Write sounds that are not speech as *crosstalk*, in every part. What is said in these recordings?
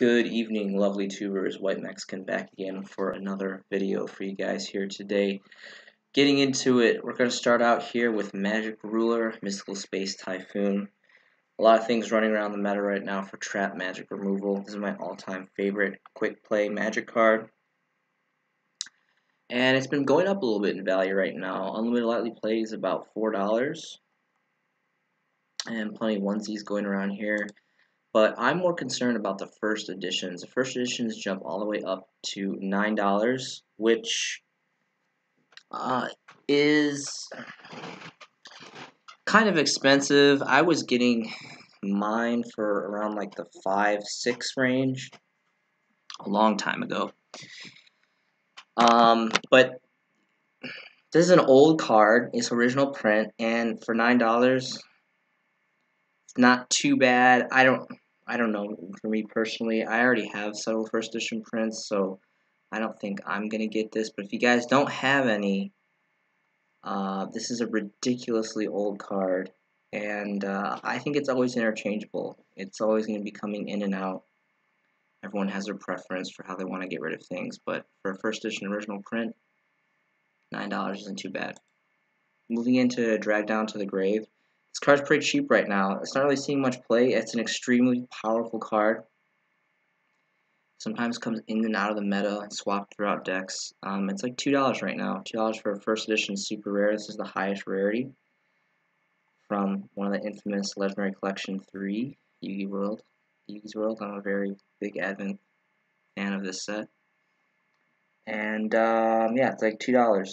Good evening, lovely tubers. White Mexican back again for another video for you guys here today. Getting into it, we're going to start out here with Magic Ruler, Mystical Space Typhoon. A lot of things running around the meta right now for trap magic removal. This is my all-time favorite quick play magic card. And it's been going up a little bit in value right now. Unlimited Lightly Play is about $4. And plenty of onesies going around here. But I'm more concerned about the first editions. The first editions jump all the way up to $9, which uh, is kind of expensive. I was getting mine for around like the 5 6 range a long time ago. Um, but this is an old card. It's original print, and for nine dollars, not too bad. I don't, I don't know. For me personally, I already have several first edition prints, so I don't think I'm gonna get this. But if you guys don't have any, uh, this is a ridiculously old card, and uh, I think it's always interchangeable. It's always gonna be coming in and out. Everyone has their preference for how they want to get rid of things, but for a first edition original print, $9 isn't too bad. Moving into Drag Down to the Grave. This card's pretty cheap right now. It's not really seeing much play. It's an extremely powerful card. Sometimes comes in and out of the meta and swapped throughout decks. Um, it's like $2 right now. $2 for a first edition super rare. This is the highest rarity from one of the infamous Legendary Collection 3, Yugi World. Yugi's World. I'm a very big Advent fan of this set. And um, yeah, it's like two dollars.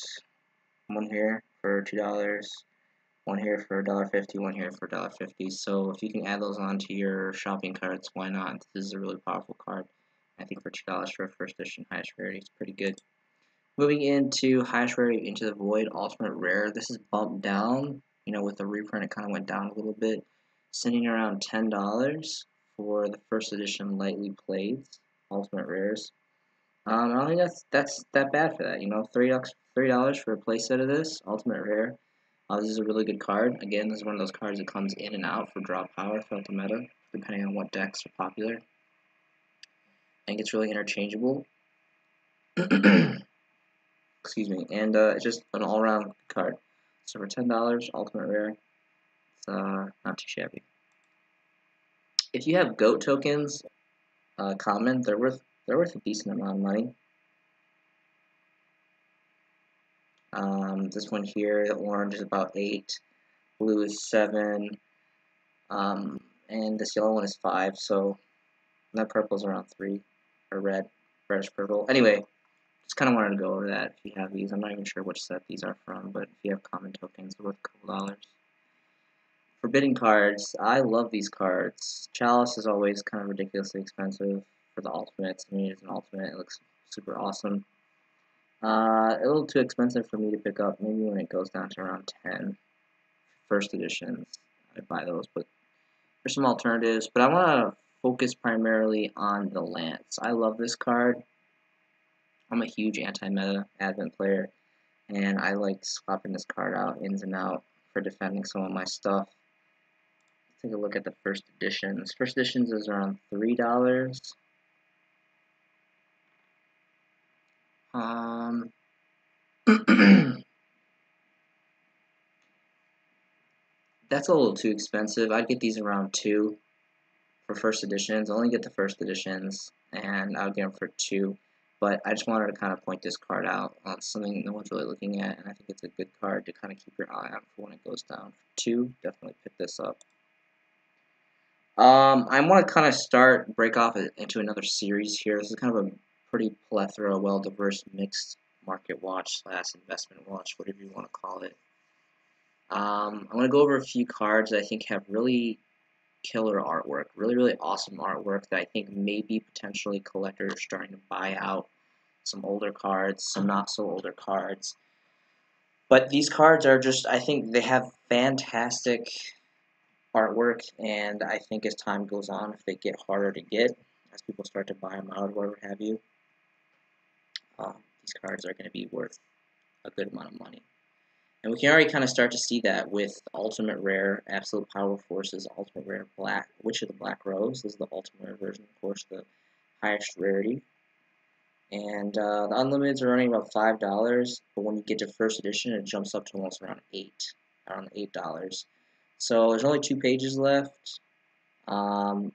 One here for two dollars, one here for a dollar fifty, one here for a dollar fifty. So if you can add those onto your shopping carts, why not? This is a really powerful card. I think for two dollars for a first edition highest rarity it's pretty good. Moving into highest rarity into the void ultimate rare. This is bumped down. You know, with the reprint, it kind of went down a little bit, sitting around ten dollars for the first edition lightly played ultimate rares. Um, I don't think that's that's that bad for that. You know, three dollars three dollars for a playset of this ultimate rare. Uh, this is a really good card. Again, this is one of those cards that comes in and out for draw power throughout the meta, depending on what decks are popular. I think it's really interchangeable. *clears throat* Excuse me, and uh, it's just an all-around card. So for ten dollars, ultimate rare, it's uh, not too shabby if you have goat tokens uh, common, they're worth they're worth a decent amount of money. Um, this one here, the orange is about eight, blue is seven, um, and this yellow one is five. So that purple is around three, or red, reddish purple. Anyway, just kind of wanted to go over that. If you have these, I'm not even sure which set these are from, but if you have common tokens, they're worth a couple dollars. Forbidden cards. I love these cards. Chalice is always kind of ridiculously expensive for the ultimate. I mean, it's an ultimate. It looks super awesome. Uh, a little too expensive for me to pick up. Maybe when it goes down to around 10. First editions, I'd buy those. But there's some alternatives. But I want to focus primarily on the Lance. I love this card. I'm a huge anti-meta Advent player. And I like swapping this card out, ins and out, for defending some of my stuff Let's take a look at the first editions. First editions is around three dollars. Um, *clears throat* that's a little too expensive. I'd get these around two for first editions. Only get the first editions, and I would get them for two. But I just wanted to kind of point this card out. Uh, something no one's really looking at, and I think it's a good card to kind of keep your eye on for when it goes down. For two, definitely pick this up. Um, I want to kind of start, break off into another series here. This is kind of a pretty plethora, well-diverse, mixed market watch slash investment watch, whatever you want to call it. Um, I want to go over a few cards that I think have really killer artwork, really, really awesome artwork that I think maybe potentially collectors are starting to buy out some older cards, some not so older cards. But these cards are just, I think they have fantastic artwork, and I think as time goes on, if they get harder to get, as people start to buy them out or whatever have you, um, these cards are going to be worth a good amount of money. And we can already kind of start to see that with Ultimate Rare, Absolute Power Forces, Ultimate Rare Black, Witch of the Black Rose. Is the Ultimate Rare version, of course. The highest rarity. And uh, the unlimiteds are running about five dollars, but when you get to first edition, it jumps up to almost around eight, around eight dollars. So there's only two pages left. Um,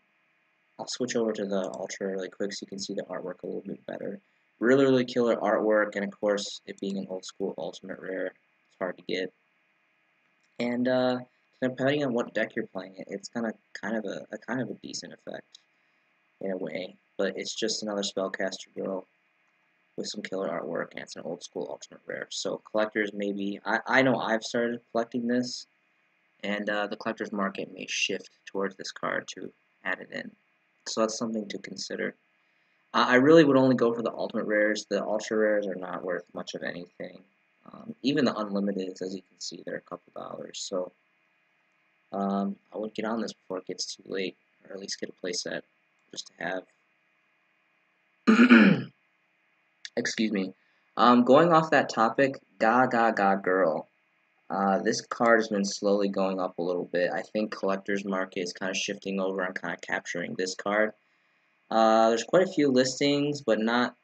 I'll switch over to the Ultra really quick so you can see the artwork a little bit better. Really, really killer artwork, and of course, it being an old school Ultimate Rare, it's hard to get. And uh, depending on what deck you're playing, it, it's kind of kind of a, a kind of a decent effect in a way. But it's just another spellcaster girl with some killer artwork, and it's an old school Ultimate Rare. So collectors maybe I I know I've started collecting this, and uh, the collector's market may shift towards this card to add it in. So that's something to consider. Uh, I really would only go for the ultimate rares. The ultra rares are not worth much of anything. Um, even the unlimited, as you can see, they're a couple dollars. So um, I would get on this before it gets too late, or at least get a playset just to have. *clears throat* Excuse me. Um, going off that topic, Gagaga Girl. Uh, this card has been slowly going up a little bit. I think collector's market is kind of shifting over and kind of capturing this card. Uh, there's quite a few listings, but not,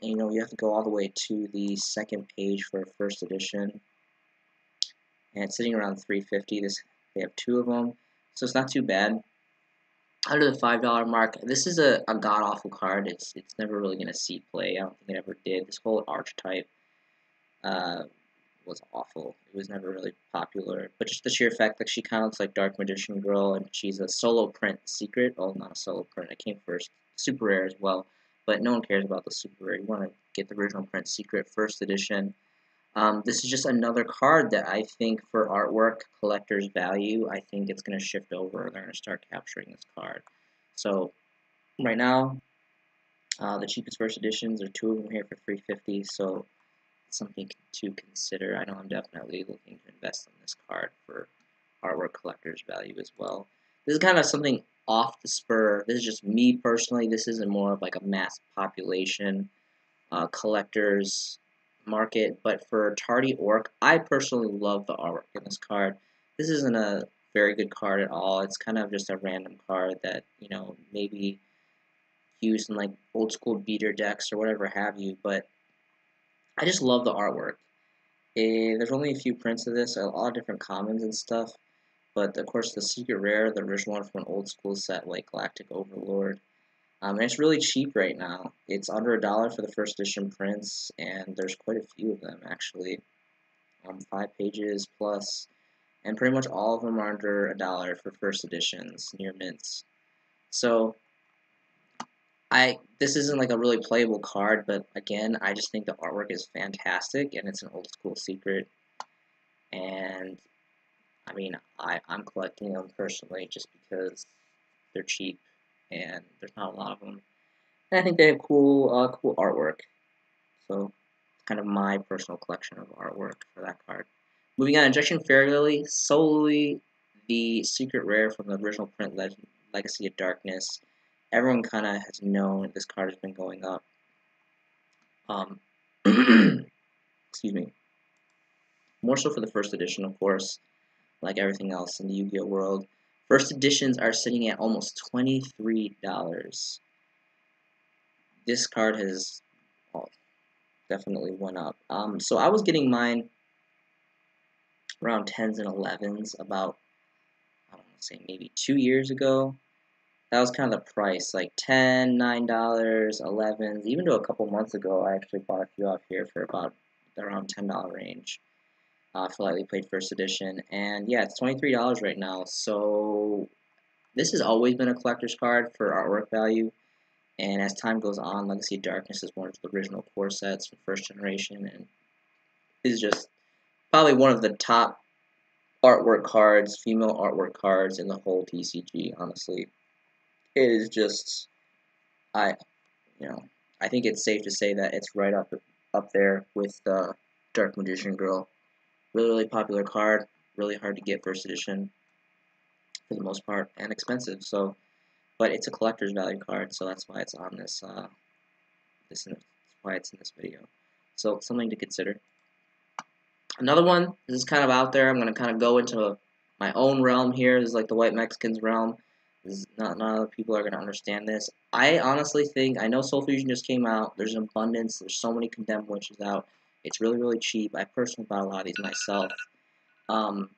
you know, you have to go all the way to the second page for first edition. And it's sitting around 350. This They have two of them, so it's not too bad. Under the $5 mark, this is a, a god-awful card. It's, it's never really going to see play. I don't think it ever did. This whole archetype. Uh, was awful. It was never really popular. But just the sheer fact that she kind of looks like Dark Magician Girl, and she's a solo print secret. Well, not a solo print. It came first. Super rare as well. But no one cares about the super rare. You want to get the original print secret first edition. Um, this is just another card that I think for artwork collector's value, I think it's going to shift over. They're going to start capturing this card. So right now, uh, the cheapest first editions are two of them here for 350 So something to consider. I know I'm definitely looking to invest in this card for artwork collector's value as well. This is kind of something off the spur. This is just me personally. This isn't more of like a mass population uh, collector's market. But for Tardy Orc, I personally love the artwork in this card. This isn't a very good card at all. It's kind of just a random card that, you know, maybe used in like old school beater decks or whatever have you. But I just love the artwork. There's only a few prints of this, a lot of different commons and stuff. But of course, the secret rare, the original one from an old school set like Galactic Overlord. Um, and it's really cheap right now. It's under a dollar for the first edition prints, and there's quite a few of them actually. Um, five pages plus, and pretty much all of them are under a dollar for first editions, near mints. So I this isn't like a really playable card, but again, I just think the artwork is fantastic and it's an old school secret. And I mean, I, I'm collecting them personally just because they're cheap and there's not a lot of them. And I think they have cool, uh, cool artwork. So, it's kind of my personal collection of artwork for that card. Moving on, Injection Fairy Lily the secret rare from the original print Legacy of Darkness everyone kind of has known this card has been going up. Um, *clears throat* excuse me. More so for the first edition, of course, like everything else in the Yu-Gi-Oh world. First editions are sitting at almost $23. This card has well, definitely went up. Um, so I was getting mine around 10s and 11s about, I don't want to say, maybe two years ago that was kind of the price, like 10 $9, 11 even to a couple months ago, I actually bought a few off here for about around $10 range. Uh, for Lightly Played First Edition, and yeah, it's $23 right now, so this has always been a collector's card for artwork value, and as time goes on, Legacy of Darkness is one of the original core sets from first generation, and is just probably one of the top artwork cards, female artwork cards in the whole TCG, honestly it is just I you know I think it's safe to say that it's right up up there with uh, Dark Magician Girl. Really really popular card, really hard to get first edition for the most part and expensive. So, but it's a collector's value card, so that's why it's on this uh, this that's why it's in this video. So something to consider. Another one, this is kind of out there. I'm to kind of go into my own realm here. This is like the White Mexicans realm. Not not of people are gonna understand this. I honestly think I know Soul Fusion just came out. There's an abundance. There's so many condemned witches out. It's really really cheap. I personally bought a lot of these myself. Um,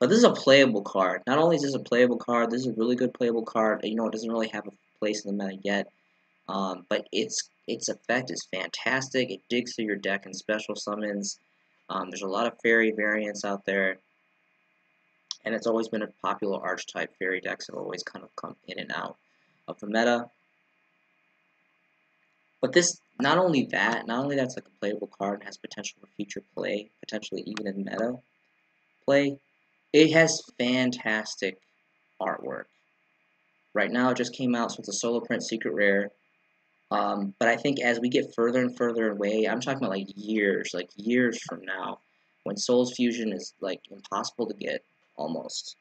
but this is a playable card. Not only is this a playable card, this is a really good playable card. You know, it doesn't really have a place in the meta yet. Um, but its its effect is fantastic. It digs through your deck and special summons. Um, there's a lot of fairy variants out there. And it's always been a popular archetype. Fairy decks have always kind of come in and out of the meta. But this, not only that, not only that's like a playable card and has potential for future play, potentially even in meta play, it has fantastic artwork. Right now it just came out, so it's a solo print secret rare. Um, but I think as we get further and further away, I'm talking about like years, like years from now, when Souls Fusion is like impossible to get almost.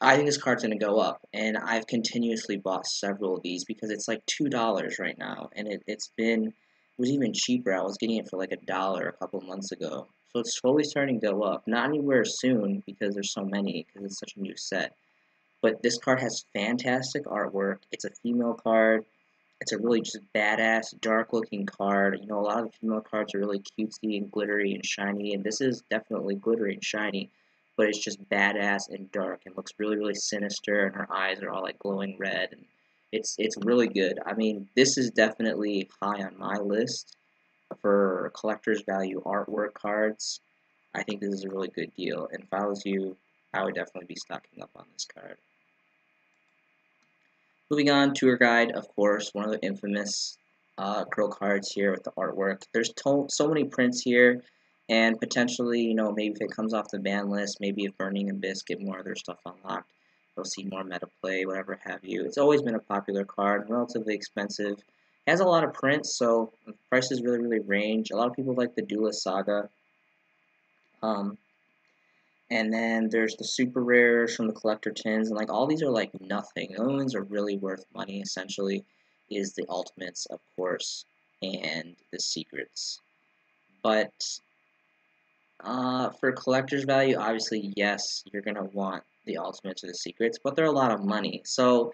I think this card's going to go up, and I've continuously bought several of these because it's like $2 right now, and it, it's been, it was even cheaper. I was getting it for like a dollar a couple months ago. So it's slowly starting to go up. Not anywhere soon because there's so many, because it's such a new set. But this card has fantastic artwork. It's a female card. It's a really just badass, dark looking card. You know, a lot of the female cards are really cutesy and glittery and shiny, and this is definitely glittery and shiny but it's just badass and dark and looks really really sinister and her eyes are all like glowing red and it's it's really good. I mean, this is definitely high on my list for collector's value artwork cards. I think this is a really good deal, and if I was you, I would definitely be stocking up on this card. Moving on, Tour Guide, of course, one of the infamous uh, cards here with the artwork. There's so many prints here and potentially, you know, maybe if it comes off the ban list, maybe if Burning Abyss get more of their stuff unlocked, you'll see more meta play, whatever have you. It's always been a popular card, relatively expensive. It has a lot of prints, so prices really, really range. A lot of people like the Duelist Saga. Um, and then there's the super rares from the collector tins, and like all these are like nothing. The only ones are really worth money, essentially, is the ultimates, of course, and the secrets. But uh, for collector's value, obviously, yes, you're going to want the ultimates or the secrets, but they're a lot of money. So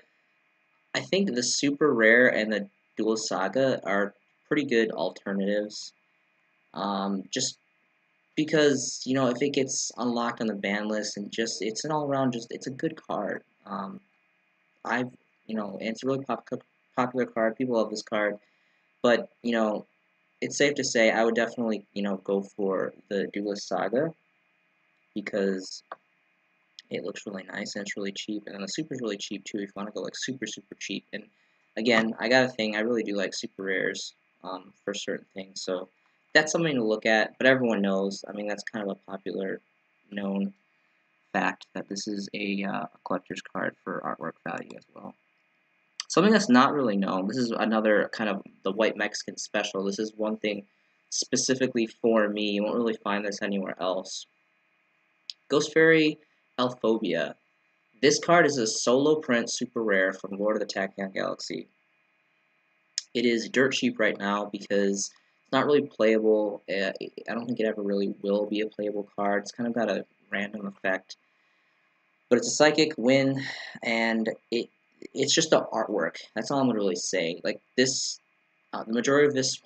I think the super rare and the dual saga are pretty good alternatives. Um, just because, you know, if it gets unlocked on the ban list and just, it's an all around, just, it's a good card. Um, I've, you know, it's a really pop popular card. People love this card. But, you know, it's safe to say I would definitely, you know, go for the Duelist Saga because it looks really nice and it's really cheap, and then the super is really cheap too if you want to go like super super cheap. And again, I got a thing. I really do like super rares um, for certain things, so that's something to look at. But everyone knows. I mean, that's kind of a popular known fact that this is a, uh, a collector's card for artwork value as well. Something that's not really known, this is another kind of the white Mexican special. This is one thing specifically for me. You won't really find this anywhere else. Ghost Fairy Elfobia. This card is a solo print super rare from Lord of the Tachyon Galaxy. It is dirt cheap right now because it's not really playable. Uh, I don't think it ever really will be a playable card. It's kind of got a random effect. But it's a psychic win, and it it's just the artwork. That's all I'm gonna really say. Like this, uh, the majority of this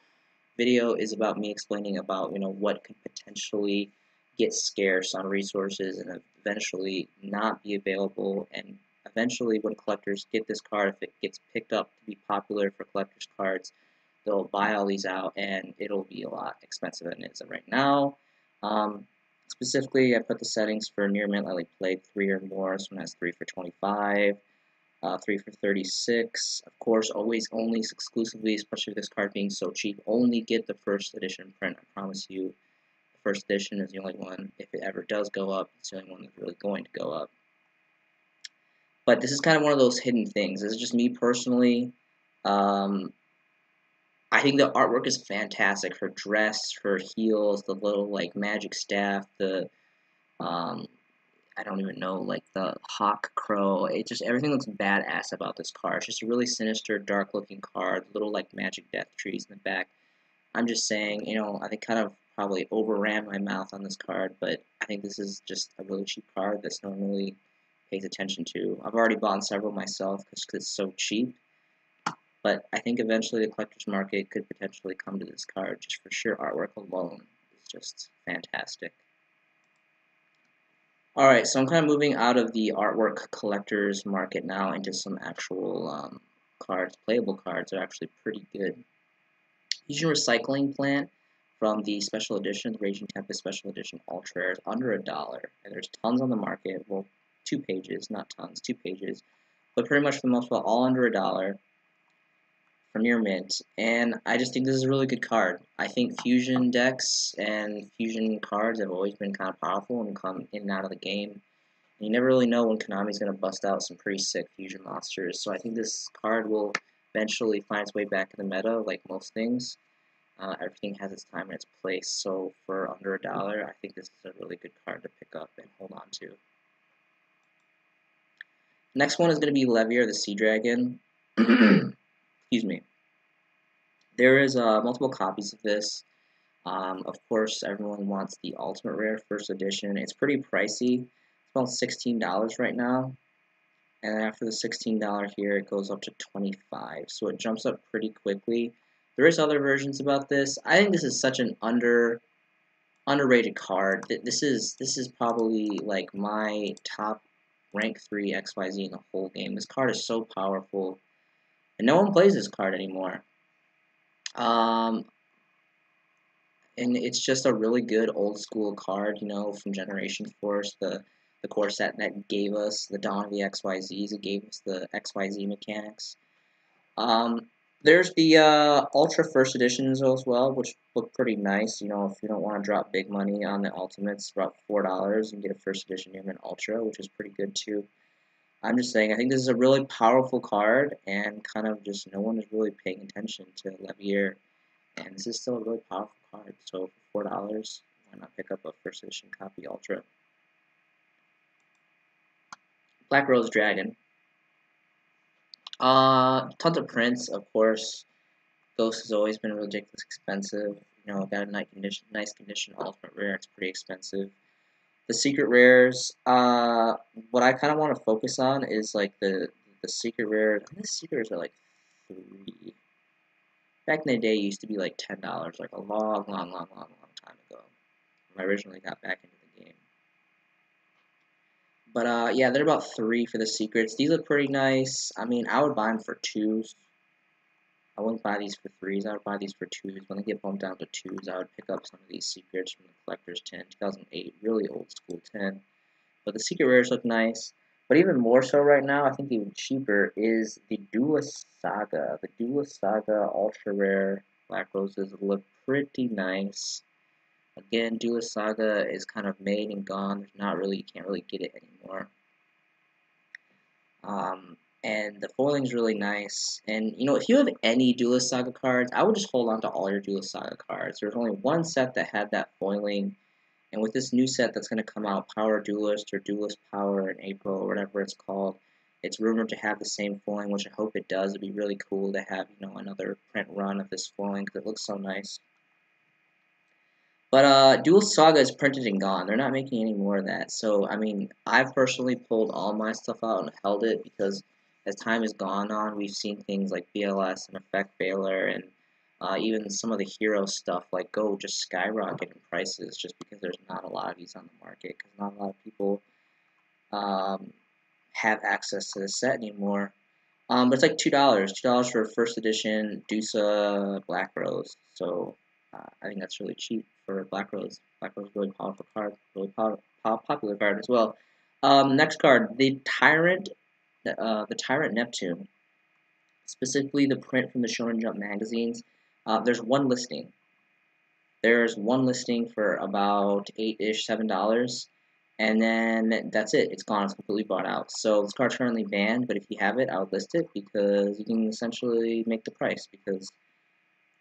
video is about me explaining about you know what could potentially get scarce on resources and eventually not be available and eventually when collectors get this card if it gets picked up to be popular for collectors cards they'll buy all these out and it'll be a lot expensive than it is right now um, specifically I put the settings for near mint lightly played three or more this one has three for 25 uh, 3 for 36. Of course, always only exclusively, especially this card being so cheap, only get the first edition print. I promise you, the first edition is the only one. If it ever does go up, it's the only one that's really going to go up. But this is kind of one of those hidden things. This is just me personally. Um, I think the artwork is fantastic. Her dress, her heels, the little like magic staff, the um, I don't even know, like the hawk crow. It just everything looks badass about this car. It's just a really sinister, dark looking car. Little like magic death trees in the back. I'm just saying, you know, I think kind of probably overran my mouth on this card, but I think this is just a really cheap card that's normally pays attention to. I've already bought several myself because it's so cheap. But I think eventually the collector's market could potentially come to this card just for sheer artwork alone. It's just fantastic. Alright, so I'm kind of moving out of the artwork collector's market now into some actual um, cards. Playable cards are actually pretty good. Fusion Recycling Plant from the special edition, the Raging Tempest special edition Ultra is under a dollar. And there's tons on the market. Well, two pages, not tons, two pages. But pretty much for the most part, all under a dollar from your mint. And I just think this is a really good card. I think fusion decks and fusion cards have always been kind of powerful and come in and out of the game. you never really know when Konami's going to bust out some pretty sick fusion monsters. So I think this card will eventually find its way back in the meta, like most things. Uh, everything has its time and its place, so for under a dollar, I think this is a really good card to pick up and hold on to. Next one is going to be Leviair the Sea Dragon. *clears throat* Excuse me. There is uh, multiple copies of this. Um, of course, everyone wants the Ultimate Rare First Edition. It's pretty pricey. It's about $16 right now. And then after the $16 here, it goes up to 25 So it jumps up pretty quickly. There is other versions about this. I think this is such an under underrated card. This is this is probably like my top rank 3 XYZ in the whole game. This card is so powerful. And no one plays this card anymore. Um, and it's just a really good old school card, you know, from Generation Force, the the core set that gave us the Dawn of the XYZs, it gave us the XYZ mechanics. Um, there's the uh, Ultra First Editions as well, which look pretty nice. You know, if you don't want to drop big money on the Ultimates, about $4, and get a First Edition Human Ultra, which is pretty good too. I'm just saying, I think this is a really powerful card, and kind of just no one is really paying attention to Leviair, and this is still a really powerful card. So for $4, why not pick up a First Edition copy Ultra? Black Rose Dragon. Uh, tons of prints, of course. Ghost has always been ridiculous expensive. You know, got a nice condition, nice condition ultimate rare. It's pretty expensive. The secret rares. Uh, what I kind of want to focus on is like the the secret rares. The secrets are like three. Back in the day, used to be like ten dollars, like a long, long, long, long, long time ago. When I originally got back into the game. but uh, yeah, they're about three for the secrets. These look pretty nice. I mean, I would buy them for twos. I wouldn't buy these for threes. I would buy these for twos. When they get bumped down to twos, I would pick up some of these secrets from the Collector's Tin, 2008, really old school 10. But the secret rares look nice. But even more so right now, I think even cheaper, is the Duelist Saga. The Duelist Saga Ultra Rare Black Roses look pretty nice. Again, Duelist Saga is kind of made and gone. There's not really, you can't really get it anymore. Um, and the foiling is really nice. And, you know, if you have any Duelist Saga cards, I would just hold on to all your Duelist Saga cards. There's only one set that had that foiling. And with this new set that's going to come out, Power Duelist or Duelist Power in April or whatever it's called, it's rumored to have the same foiling, which I hope it does. It'd be really cool to have, you know, another print run of this foiling because it looks so nice. But uh, Duelist Saga is printed and gone. They're not making any more of that. So, I mean, I've personally pulled all my stuff out and held it because as time has gone on, we've seen things like BLS and Effect Veiler and uh, even some of the hero stuff like Go just skyrocket in prices just because there's not a lot of these on the market because not a lot of people um, have access to the set anymore. Um, but it's like $2. $2 for a first edition Dusa Black Rose. So uh, I think that's really cheap for Black Rose. Black Rose is really powerful card, really power, popular card as well. Um, next card, the Tyrant, uh, the Tyrant Neptune. Specifically, the print from the Shonen Jump magazines. Uh, there's one listing. There's one listing for about eight-ish, seven dollars, and then that's it. It's gone. It's completely bought out. So this card's currently banned, but if you have it, I would list it because you can essentially make the price because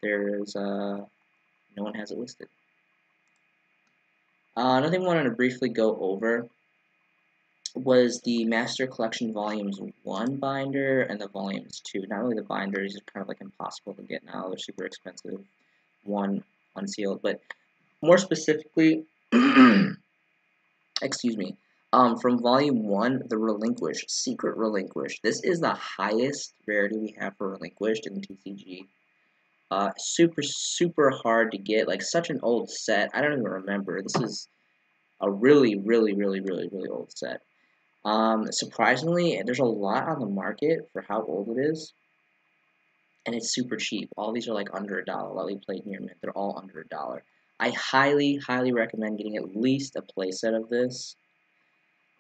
there's uh, no one has it listed. Uh, another thing I wanted to briefly go over was the Master Collection Volumes 1 binder and the Volumes 2. Not only the binders are kind of like impossible to get now. They're super expensive. One unsealed. But more specifically, *clears throat* excuse me, Um, from Volume 1, the Relinquished, Secret Relinquished. This is the highest rarity we have for Relinquished in the TCG. Uh, super, super hard to get. Like, such an old set. I don't even remember. This is a really, really, really, really, really old set. Um, surprisingly, there's a lot on the market for how old it is. And it's super cheap. All these are like under a dollar. Lightly played near mint. They're all under a dollar. I highly, highly recommend getting at least a playset of this.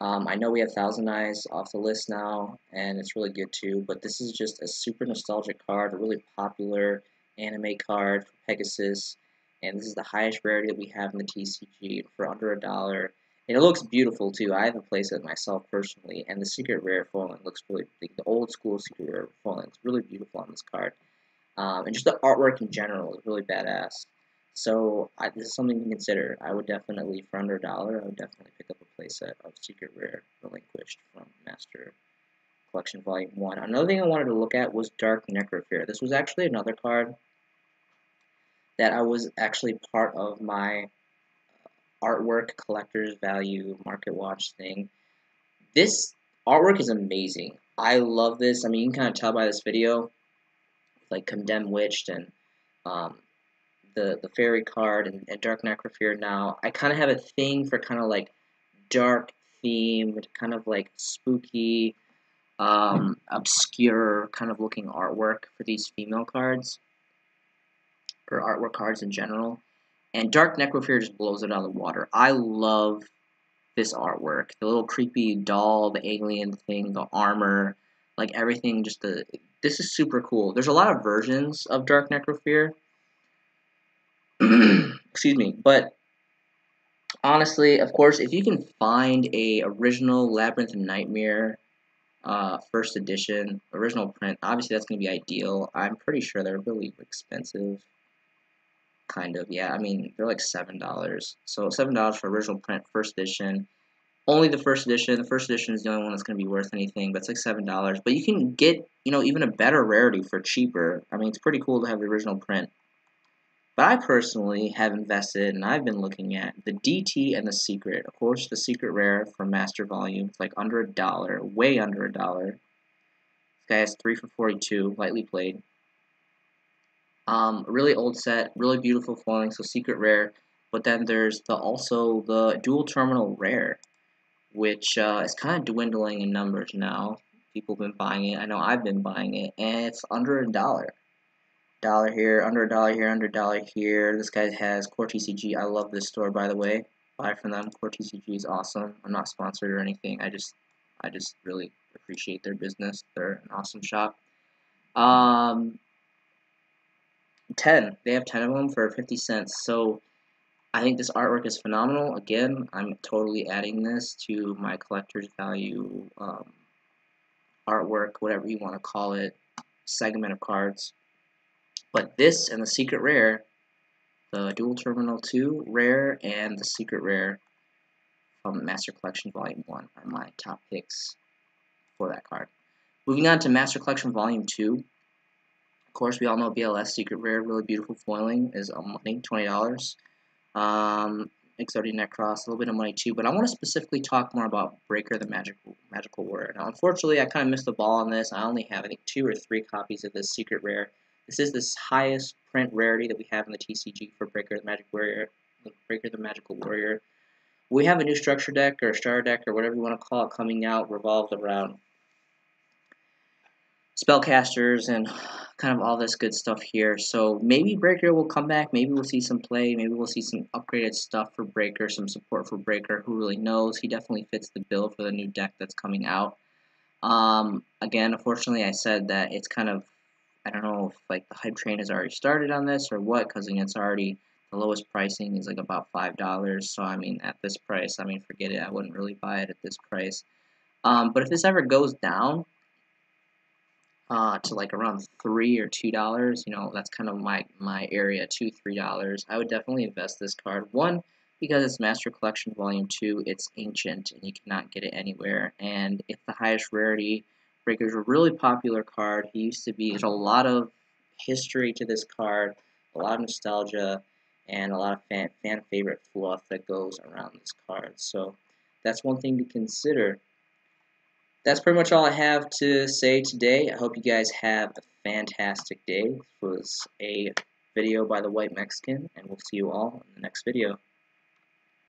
Um, I know we have Thousand Eyes off the list now, and it's really good too, but this is just a super nostalgic card, a really popular anime card for Pegasus, and this is the highest rarity that we have in the TCG for under a dollar. And it looks beautiful too. I have a playset myself personally, and the secret rare foiling looks really big. The old school secret rare foiling is really beautiful on this card. Um, and just the artwork in general is really badass. So I, this is something to consider. I would definitely, for under a dollar, I would definitely pick up a playset of Secret Rare Relinquished from Master Collection Volume 1. Another thing I wanted to look at was Dark Necrofear. This was actually another card that I was actually part of my artwork collector's value market watch thing. This artwork is amazing. I love this. I mean, you can kind of tell by this video, like Condemned Witch and um, the the fairy card and, and Dark Necrofear now, I kind of have a thing for kind of like dark themed, kind of like spooky, um, obscure kind of looking artwork for these female cards or artwork cards in general. And Dark Necrofear just blows it out of the water. I love this artwork. The little creepy doll, the alien thing, the armor, like everything. Just the this is super cool. There's a lot of versions of Dark Necrofear. *clears throat* excuse me, but honestly, of course, if you can find a original Labyrinth Nightmare uh, first edition, original print, obviously that's going to be ideal. I'm pretty sure they're really expensive. Kind of, yeah. I mean, they're like $7. So $7 for original print, first edition. Only the first edition. The first edition is the only one that's going to be worth anything, but it's like $7. But you can get, you know, even a better rarity for cheaper. I mean, it's pretty cool to have the original print. But I personally have invested and I've been looking at the DT and the Secret. Of course, the Secret Rare from Master Volume. Like under a dollar, way under a dollar. This guy has 3 for 42, lightly played. Um, really old set, really beautiful foiling, so Secret Rare. But then there's the also the Duel Terminal Rare, which uh, is kind of dwindling in numbers now. People have been buying it. I know I've been buying it, and it's under a dollar dollar here, under a dollar here, under a dollar here. This guy has Core TCG. I love this store, by the way. Buy from them. Core TCG is awesome. I'm not sponsored or anything. I just, I just really appreciate their business. They're an awesome shop. Um, 10. They have 10 of them for 50 cents. So I think this artwork is phenomenal. Again, I'm totally adding this to my collector's value um, artwork, whatever you want to call it, segment of cards. But this and the secret rare, the Duel Terminal 2 rare and the secret rare from Master Collection Volume 1 are my top picks for that card. Moving on to Master Collection Volume 2. Course, we all know BLS Secret Rare, really beautiful foiling, is a money, $20. Um, Exodia Necros, a little bit of money too, but I want to specifically talk more about Breaker the Magical Magical Warrior. Now, unfortunately, I kind of missed the ball on this. I only have, I think, two or three copies of this Secret Rare. This is the highest print rarity that we have in the TCG for Breaker the Magic Warrior. Breaker the Magical Warrior. We have a new structure deck or a starter deck or whatever you want to call it coming out revolved around spellcasters and kind of all this good stuff here. So maybe Breaker will come back. Maybe we'll see some play. Maybe we'll see some upgraded stuff for Breaker, some support for Breaker. Who really knows? He definitely fits the bill for the new deck that's coming out. Um, again, unfortunately, I said that it's kind of I don't know if like the hype train has already started on this or what, because it's already the lowest pricing is like about five dollars. So I mean, at this price, I mean, forget it. I wouldn't really buy it at this price. Um, but if this ever goes down uh, to like around three or two dollars, you know, that's kind of my my area, two three dollars. I would definitely invest this card. One because it's Master Collection Volume Two. It's ancient and you cannot get it anywhere, and it's the highest rarity Breaker's a really popular card. He used to be, there's a lot of history to this card, a lot of nostalgia, and a lot of fan, fan favorite fluff that goes around this card. So that's one thing to consider. That's pretty much all I have to say today. I hope you guys have a fantastic day. This was a video by the White Mexican, and we'll see you all in the next video.